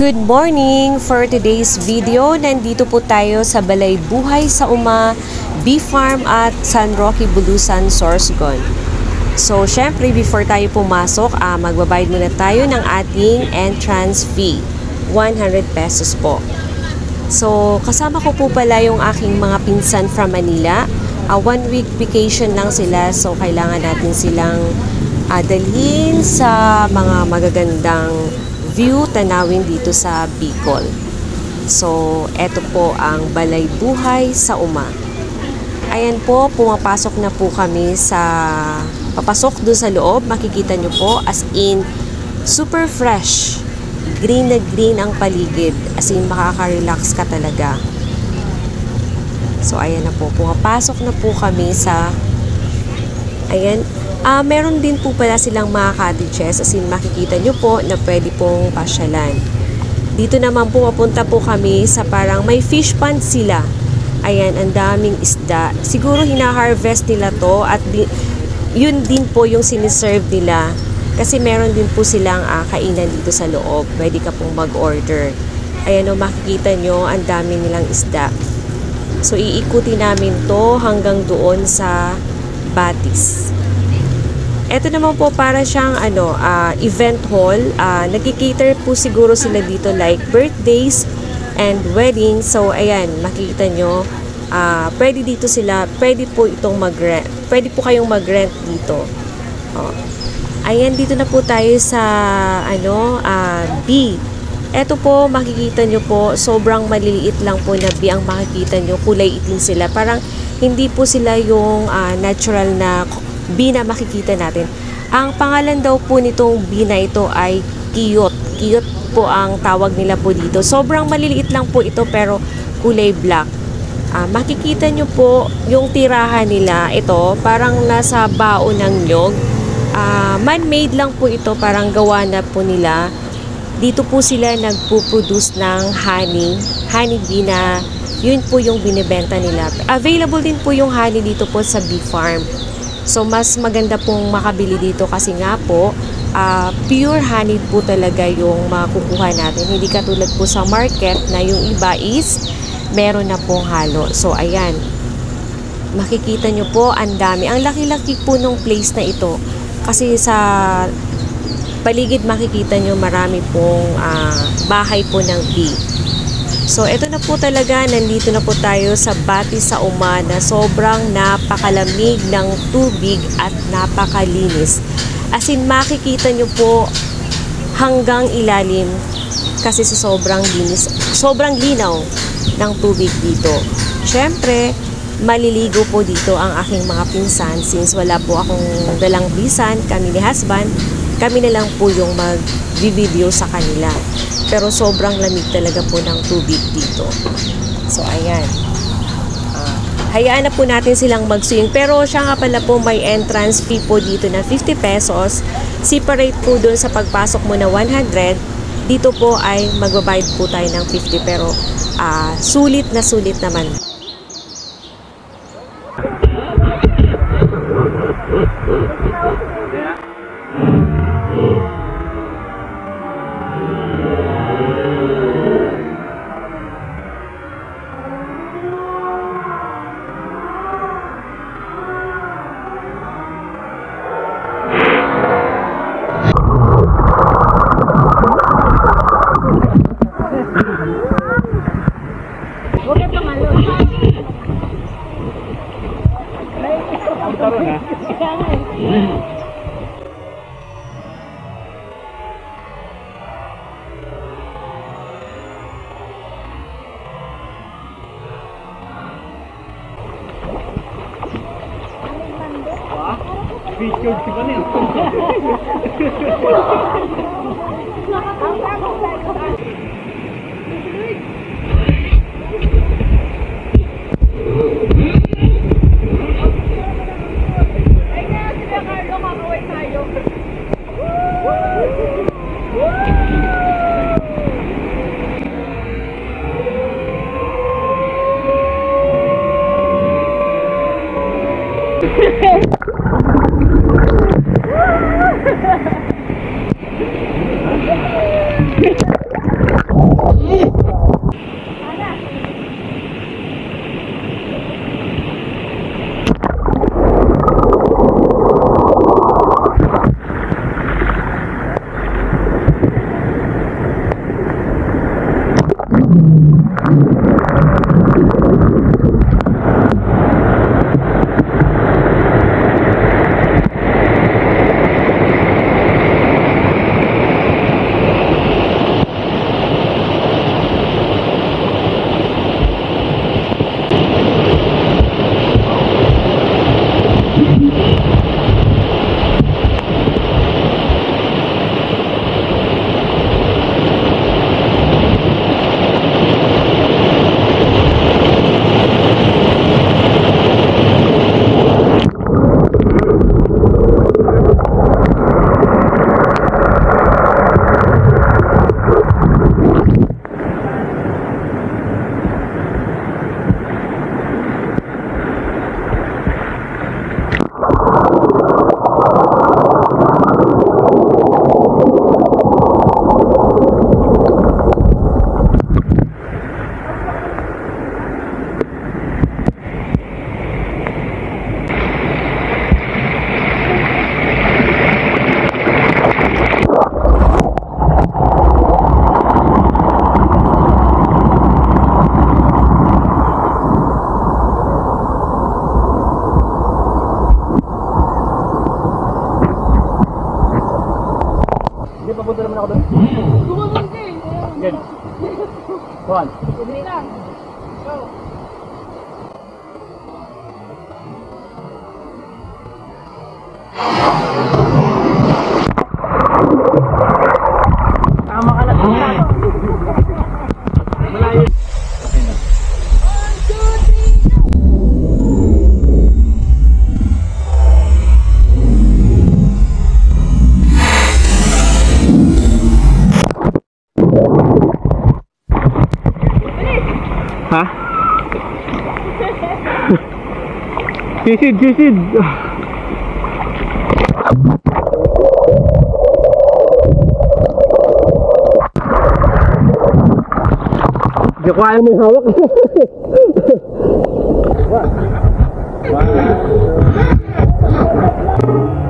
Good morning! For today's video, nandito po tayo sa Balay Buhay sa Uma, Bee Farm at San Roque Bulusan, Sorsogon. So, syempre, before tayo pumasok, ah, magbabayad muna tayo ng ating entrance fee. 100 pesos po. So, kasama ko po pala yung aking mga pinsan from Manila. Ah, one week vacation lang sila, so kailangan natin silang ah, dalhin sa mga magagandang view tanawin dito sa Bicol. So, eto po ang Balay Buhay sa Uma. Ayan po, pumapasok na po kami sa papasok doon sa loob. Makikita nyo po as in super fresh. Green na green ang paligid. As in makaka-relax ka talaga. So, ayan na po. Pumapasok na po kami sa Ayan. Ah, meron din po pala silang mga cottages as in makikita nyo po na pwede pong pasyalan. Dito naman po papunta po kami sa parang may fish pond sila. Ayan, ang daming isda. Siguro hina-harvest nila to at di, yun din po yung siniserve nila. Kasi meron din po silang ah, kainan dito sa loob. Pwede ka pong mag-order. Ayan o, makikita nyo, ang dami nilang isda. So, iikuti namin to hanggang doon sa Batis. Ito naman po para siyang ano, uh, event hall. Uh, nagkikater po siguro sila dito like birthdays and weddings. So, ayan, makikita nyo. Uh, pwede dito sila, pwede po itong mag-rent. Pwede po kayong mag-rent dito. Oh. Ayan, dito na po tayo sa ano, uh, B. Ito po, makikita nyo po, sobrang maliliit lang po na B ang makikita nyo. Kulay itim sila. Parang hindi po sila yung uh, natural na bee na makikita natin. Ang pangalan daw po nitong bee na ito ay kiyot. Kiyot po ang tawag nila po dito. Sobrang maliliit lang po ito pero kulay black. Uh, makikita nyo po yung tirahan nila. Ito parang nasa baon ng nyog. Uh, man-made lang po ito. Parang gawa na po nila. Dito po sila nagpo-produce ng honey. Honey bee na yun po yung binibenta nila. Available din po yung honey dito po sa bee farm. So, mas maganda pong makabili dito kasi nga po, uh, pure honey po talaga yung makukuha natin. Hindi katulad po sa market na yung iba is meron na pong halo. So, ayan. Makikita nyo po, ang dami. Ang laki-laki po nung place na ito. Kasi sa paligid makikita nyo marami pong uh, bahay po ng bee. So, ito na po talaga, nandito na po tayo sa Bati sa Uma na sobrang napakalamig ng tubig at napakalinis. As in, makikita nyo po hanggang ilalim kasi sa sobrang linis, sobrang linaw ng tubig dito. Siyempre, maliligo po dito ang aking mga pinsan since wala po akong dalang bisan, kami ni husband, kami na lang po yung mag-video sa kanila. Pero sobrang lamig talaga po ng tubig dito. So, ayan. Uh, hayaan na po natin silang mag-swing. Pero siya nga pala po may entrance fee po dito na 50 pesos. Separate po dun sa pagpasok mo na 100. Dito po ay magbabayad po tayo ng 50 pero uh, sulit na sulit naman. 阿里班德，哇，飞球什么的。Ako doon. Yan. Juan. Tama Ha? sisid, sisid. Hindi ko ayaw may hawak. Meron.